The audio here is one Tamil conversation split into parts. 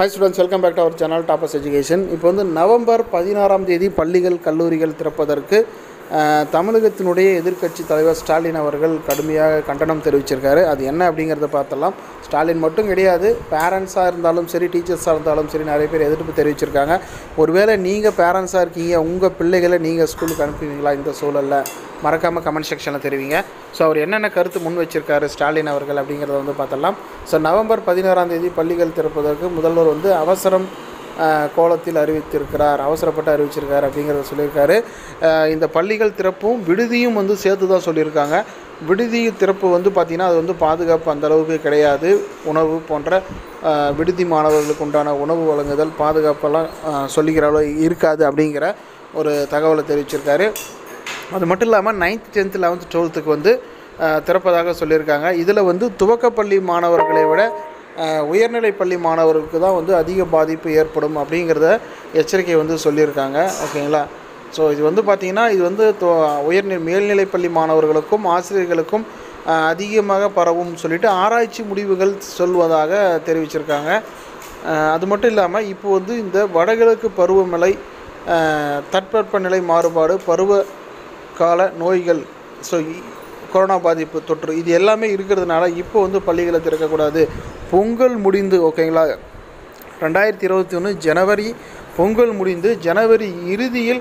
Hi students welcome back to our channel toppers education இப்போ வந்து நவம்பர் பதினாறாம் தேதி பள்ளிகள் கல்லூரிகள் திறப்பதற்கு தமிழகத்தினுடைய எதிர்க்கட்சி தலைவர் ஸ்டாலின் அவர்கள் கடுமையாக கண்டனம் தெரிவிச்சிருக்காரு. அது என்ன அப்படிங்கிறத பார்த்தலாம். ஸ்டாலின் மட்டும் கிடையாது பேரண்ட்ஸாக இருந்தாலும் சரி டீச்சர்ஸாக இருந்தாலும் சரி நிறைய பேர் எதிர்ப்பு தெரிவிச்சிருக்காங்க. ஒருவேளை நீங்கள் பேரண்ட்ஸாக இருக்கீங்க உங்கள் பிள்ளைகளை நீங்கள் ஸ்கூலுக்கு அனுப்புவீங்களா இந்த சூழலில்? மறக்காமல் கமெண்ட் செக்ஷனில் தெரிவிங்க. ஸோ அவர் என்னென்ன கருத்து முன் வச்சிருக்காரு ஸ்டாலின் அவர்கள் அப்படிங்கிறத வந்து பார்த்தலாம். ஸோ நவம்பர் பதினாறாம் தேதி பள்ளிகள் திறப்பதற்கு முதல்வர் வந்து அவசரம் கோலத்தில் அறிவித்திருக்கிறார் அவசரப்பட்டு அறிவிச்சிருக்கார் அப்படிங்கிறத சொல்லியிருக்காரு. இந்த பள்ளிகள் திறப்பும் விடுதியும் வந்து சேர்த்து தான் சொல்லியிருக்காங்க. விடுதி திறப்பு வந்து பார்த்திங்கன்னா அது வந்து பாதுகாப்பு அந்த அளவுக்கு கிடையாது. உணவு போன்ற விடுதி மாணவர்களுக்கு உண்டான உணவு வழங்குதல் பாதுகாப்பெல்லாம் சொல்லிக்கிற அளவு இருக்காது அப்படிங்கிற ஒரு தகவலை தெரிவிச்சிருக்காரு. அது மட்டும் இல்லாமல் நைன்த் டென்த்து லெவன்த் டுவெல்த்துக்கு வந்து திறப்பதாக சொல்லியிருக்காங்க. இதில் வந்து துவக்கப்பள்ளி மாணவர்களை விட உயர்நிலை பள்ளி மாணவர்களுக்கு தான் வந்து அதிக பாதிப்பு ஏற்படும் அப்படிங்கிறத எச்சரிக்கை வந்து சொல்லியிருக்காங்க. ஓகேங்களா? ஸோ இது வந்து பார்த்திங்கன்னா இது வந்து தொ- உயர்நிலை மேல்நிலைப் பள்ளி மாணவர்களுக்கும் ஆசிரியர்களுக்கும் அதிகமாக பரவும் சொல்லிட்டு ஆராய்ச்சி முடிவுகள் சொல்வதாக தெரிவிச்சிருக்காங்க. அது மட்டும் இல்லாமல் இப்போ வந்து இந்த வடகிழக்கு பருவமழை தட்பவெப்பநிலை மாறுபாடு பருவ கால நோய்கள் ஸோ கொரோனா பாதிப்பு தொற்று இது எல்லாமே இருக்கிறதுனால இப்போ வந்து பள்ளிகளை திறக்கக்கூடாது. பொங்கல் முடிந்து ஓகேங்களா? ரெண்டாயிரத்தி இருபத்தி ஒன்று ஜனவரி பொங்கல் முடிந்து ஜனவரி இறுதியில்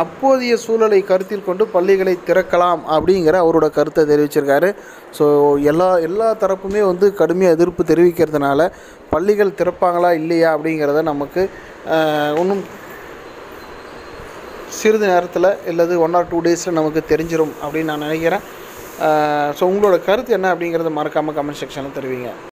அப்போதைய சூழலை கருத்தில் கொண்டு பள்ளிகளை திறக்கலாம் அப்படிங்கிற அவரோட கருத்தை தெரிவிச்சிருக்காரு. ஸோ எல்லா எல்லா தரப்புமே வந்து கடுமையாக எதிர்ப்பு தெரிவிக்கிறதுனால பள்ளிகள் திறப்பாங்களா இல்லையா அப்படிங்கிறத நமக்கு ஒன்றும் சிறிது நேரத்தில் இல்லது ஒன் ஆர் டூ டேஸில் நமக்கு தெரிஞ்சிடும் அப்படின்னு நான் நினைக்கிறேன். ஸோ உங்களோட கருத்து என்ன அப்படிங்கிறத மறக்காமல் கமெண்ட் செக்ஷனில் தெரிவிங்க.